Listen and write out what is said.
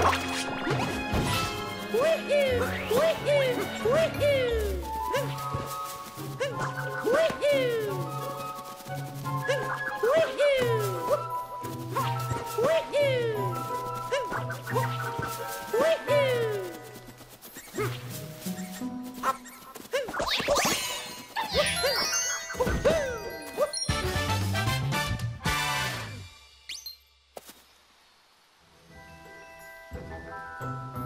Woohoo! Música